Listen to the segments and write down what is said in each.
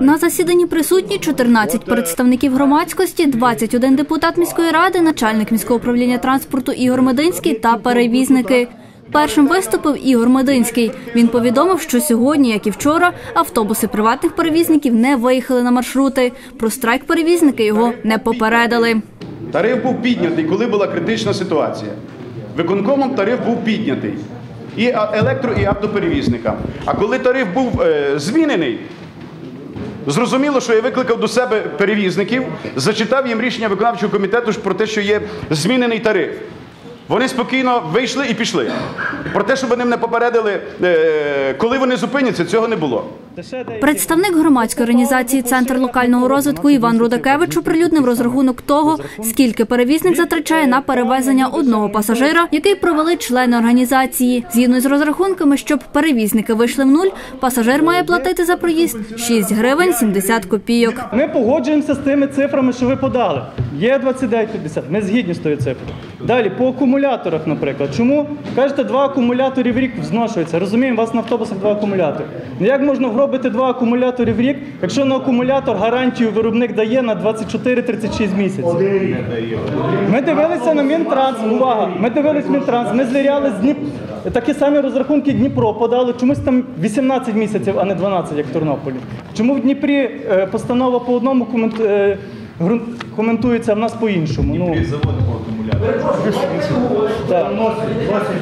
На засіданні присутні 14 представників громадськості, 21 депутат міської ради, начальник міського управління транспорту Ігор Мединський та перевізники. Першим виступив Ігор Мединський. Він повідомив, що сьогодні, як і вчора, автобуси приватних перевізників не виїхали на маршрути. Про страйк перевізники його не попередили. Тариф був піднятий, коли була критична ситуація. Виконкомом тариф був піднятий і електро, і автоперевізникам. А коли тариф був е, змінений, зрозуміло, що я викликав до себе перевізників, зачитав їм рішення виконавчого комітету про те, що є змінений тариф. Вони спокійно вийшли і пішли. Про те, щоб вони мене попередили, е, коли вони зупиняться, цього не було. Представник громадської організації Центр локального розвитку Іван Рудакевич оприлюднив розрахунок того, скільки перевізник затрачає на перевезення одного пасажира, який провели члени організації. Згідно з розрахунками, щоб перевізники вийшли в нуль, пасажир має платити за проїзд 6 гривень 70 копійок. Ми погоджуємося з тими цифрами, що ви подали. Є 29,50. Ми згідні з тою цифрою. Далі, по акумуляторах, наприклад. Чому? Кажете, два акумулятори в рік зношуються. Розуміємо, у вас на автобусах два акумулятори. Ну як можна вробити два акумулятори в рік, якщо на акумулятор гарантію виробник дає на 24-36 місяців? Ми дивилися на Мінтранс, увага, ми дивилися Мінтранс, ми звіряли з Дніп... такі самі розрахунки Дніпро подали, чомусь там 18 місяців, а не 12, як в Тернополі. Чому в Дніпрі е, постанова по одному е, коментується, а в нас по-іншому? Ну,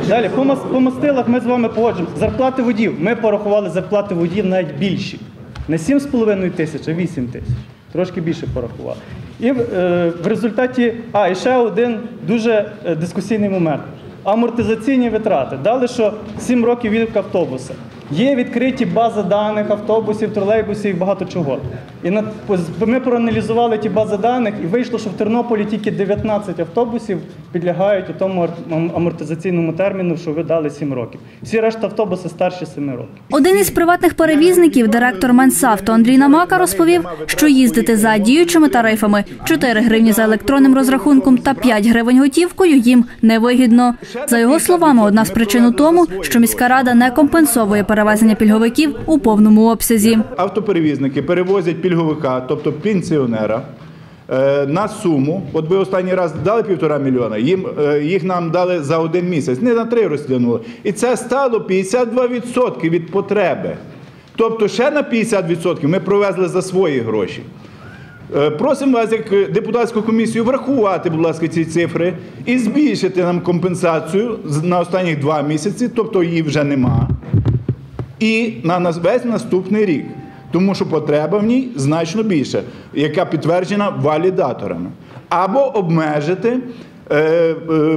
Далі, по, мас- по ми з вами погоджуємося. Зарплати водів. Ми порахували зарплати водів навіть більші. Не 7,5 тисяч, а 8 тисяч. Трошки більше порахували. І е, в результаті, а, і ще один дуже е, дискусійний момент. Амортизаційні витрати. Дали, що 7 років від автобуса. Є відкриті бази даних автобусів, тролейбусів і багато чого. І ми проаналізували ті бази даних, і вийшло, що в Тернополі тільки 19 автобусів підлягають у тому амортизаційному терміну, що ви дали 7 років. Всі решта автобуси старші 7 років. Один із приватних перевізників, директор Менсавто Андрій Намака, розповів, що їздити за діючими тарифами 4 гривні за електронним розрахунком та 5 гривень готівкою їм невигідно. За його словами, одна з причин у тому, що міська рада не компенсовує перевезення пільговиків у повному обсязі. Автоперевізники перевозять пільговика, тобто пенсіонера, е, на суму. От ви останній раз дали півтора мільйона, їм, е, їх нам дали за один місяць, не на три розтягнули. І це стало 52% від потреби. Тобто ще на 50% ми провезли за свої гроші. Е, Просимо вас, як депутатську комісію, врахувати, будь ласка, ці цифри і збільшити нам компенсацію на останніх два місяці, тобто її вже нема і на нас- весь наступний рік. Тому що потреба в ній значно більша, яка підтверджена валідаторами. Або обмежити е, е,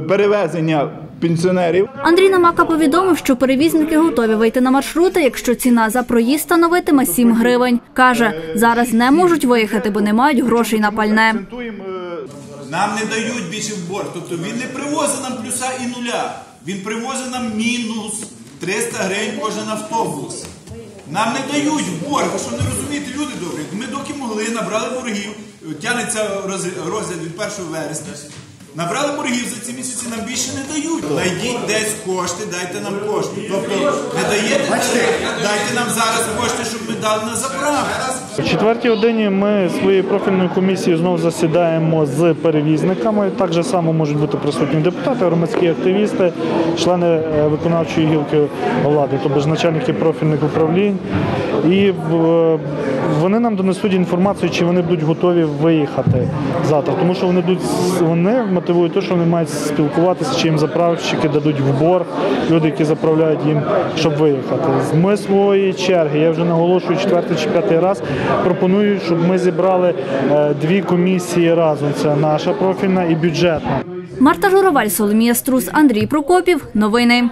перевезення пенсіонерів Андрій Намака повідомив, що перевізники готові вийти на маршрути, якщо ціна за проїзд становитиме 7 гривень. Каже, зараз не можуть виїхати, бо не мають грошей на пальне. Нам не дають більше в борг. Тобто він не привозить нам плюса і нуля. Він привозить нам мінус 300 гривень кожен автобус. Нам не дають в борг. Ви що не розумієте, люди добрі? Ми доки могли, набрали боргів, тягнеться роз- розгляд від 1 вересня. Набрали боргів за ці місяці, нам більше не дають. Найдіть десь кошти, дайте нам кошти. Тобто не даєте, дайте нам зараз кошти, щоб ми дали на заправку. О четвертій годині ми своєю профільною комісією знову засідаємо з перевізниками. Так же само можуть бути присутні депутати, громадські активісти, члени е, виконавчої гілки влади, тобто начальники профільних управлінь. І е, вони нам донесуть інформацію, чи вони будуть готові виїхати завтра. Тому що вони йдуть, вони мотивують те, що вони мають спілкуватися, чи їм заправщики дадуть в борг, люди, які заправляють їм, щоб виїхати. Ми своєї черги, я вже наголошую четвертий чи п'ятий раз, пропоную, щоб ми зібрали е, дві комісії разом. Це наша профільна і бюджетна. Марта Журавель, Соломія Струс, Андрій Прокопів. Новини.